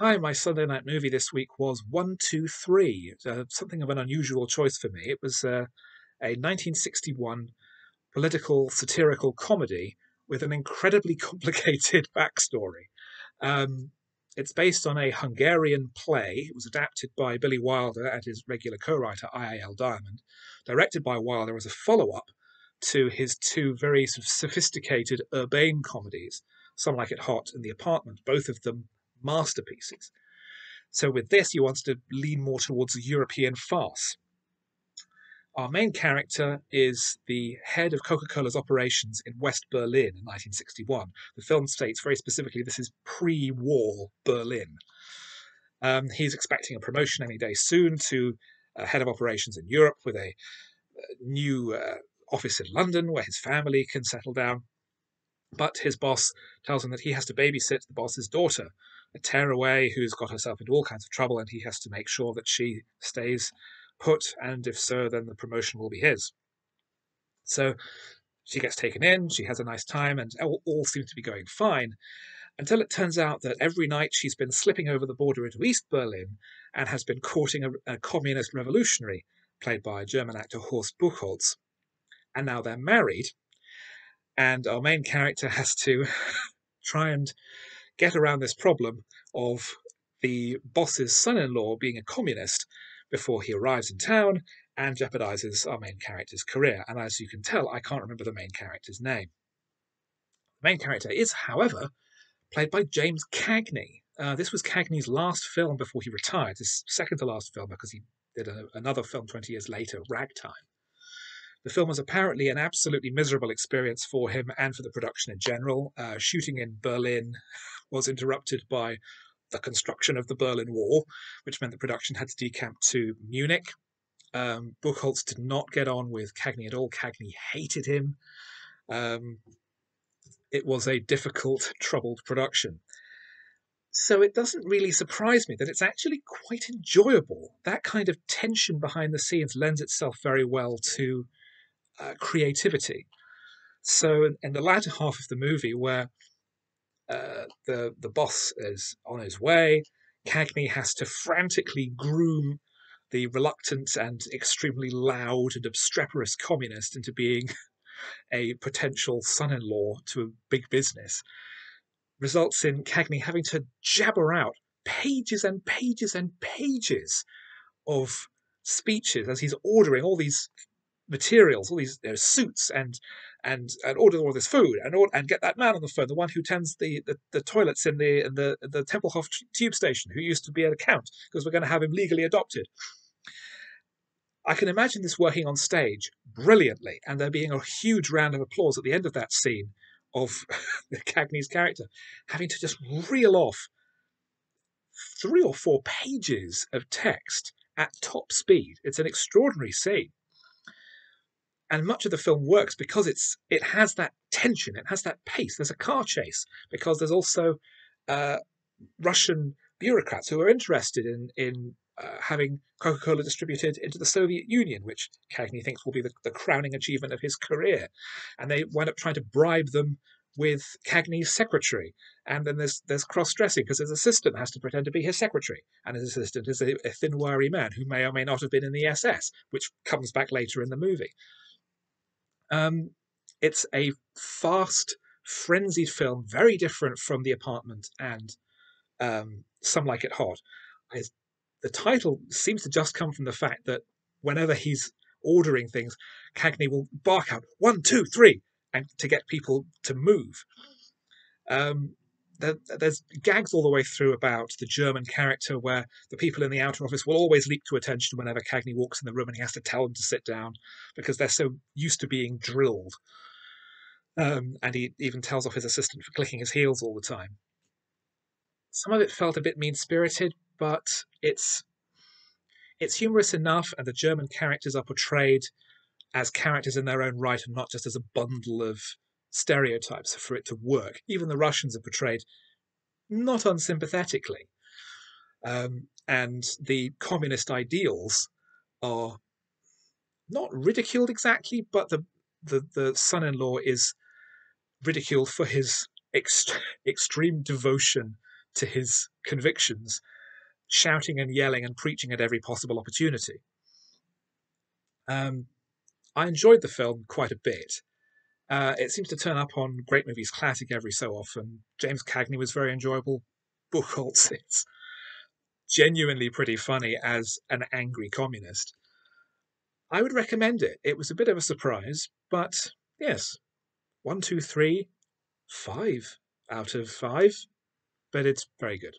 Hi, my Sunday night movie this week was One, Two, Three. Uh, something of an unusual choice for me. It was uh, a 1961 political satirical comedy with an incredibly complicated backstory. Um, it's based on a Hungarian play. It was adapted by Billy Wilder and his regular co writer, I.A.L. Diamond, directed by Wilder as a follow up to his two very sophisticated urbane comedies, Some Like It Hot and The Apartment, both of them masterpieces. So with this, you wanted to lean more towards a European farce. Our main character is the head of Coca Cola's operations in West Berlin in 1961. The film states very specifically this is pre war Berlin. Um, he's expecting a promotion any day soon to uh, head of operations in Europe with a, a uh, new uh, office in London where his family can settle down. But his boss tells him that he has to babysit the boss's daughter, a tearaway who's got herself into all kinds of trouble, and he has to make sure that she stays put, and if so, then the promotion will be his. So she gets taken in, she has a nice time, and all, all seems to be going fine until it turns out that every night she's been slipping over the border into East Berlin and has been courting a, a communist revolutionary, played by German actor Horst Buchholz. And now they're married, and our main character has to try and get around this problem of the boss's son in law being a communist before he arrives in town and jeopardizes our main character's career. And as you can tell, I can't remember the main character's name. The main character is, however, played by James Cagney. Uh, this was Cagney's last film before he retired, his second to last film because he did a, another film 20 years later, Ragtime. The film was apparently an absolutely miserable experience for him and for the production in general. Uh, shooting in Berlin was interrupted by the construction of the Berlin Wall, which meant the production had to decamp to Munich. Um, Buchholz did not get on with Cagney at all. Cagney hated him. Um, it was a difficult, troubled production. So it doesn't really surprise me that it's actually quite enjoyable. That kind of tension behind the scenes lends itself very well to uh, creativity. So in, in the latter half of the movie, where uh, the the boss is on his way. Cagney has to frantically groom the reluctant and extremely loud and obstreperous communist into being a potential son-in-law to a big business. Results in Cagney having to jabber out pages and pages and pages of speeches as he's ordering all these materials, all these you know, suits and and and order all this food and and get that man on the phone, the one who tends the, the, the toilets in the in the the Tempelhof tube station, who used to be an account because we're going to have him legally adopted. I can imagine this working on stage brilliantly, and there being a huge round of applause at the end of that scene of Cagney's character having to just reel off three or four pages of text at top speed. It's an extraordinary scene and much of the film works because it's it has that tension, it has that pace. There's a car chase because there's also uh, Russian bureaucrats who are interested in in uh, having Coca-Cola distributed into the Soviet Union, which Cagney thinks will be the, the crowning achievement of his career, and they wind up trying to bribe them with Cagney's secretary. And then there's there's cross dressing because his assistant has to pretend to be his secretary, and his assistant is a, a thin, wiry man who may or may not have been in the SS, which comes back later in the movie. Um, it's a fast, frenzied film, very different from The Apartment and um, Some Like It Hot. the title seems to just come from the fact that whenever he's ordering things, Cagney will bark out one, two, three, and to get people to move. Um, there, there's gags all the way through about the German character where the people in the outer office will always leap to attention whenever Cagney walks in the room and he has to tell them to sit down because they're so used to being drilled. Um, and he even tells off his assistant for clicking his heels all the time. Some of it felt a bit mean spirited, but it's it's humorous enough, and the German characters are portrayed as characters in their own right and not just as a bundle of stereotypes for it to work. Even the Russians are portrayed not unsympathetically. Um, and the communist ideals are not ridiculed exactly, but the, the, the son in law is ridiculed for his ext- extreme devotion to his convictions, shouting and yelling and preaching at every possible opportunity. Um, I enjoyed the film quite a bit. Uh, it seems to turn up on Great Movies Classic every so often. James Cagney was very enjoyable. Buchholz is genuinely pretty funny as an angry communist. I would recommend it. It was a bit of a surprise, but yes, one, two, three, five out of five, but it's very good.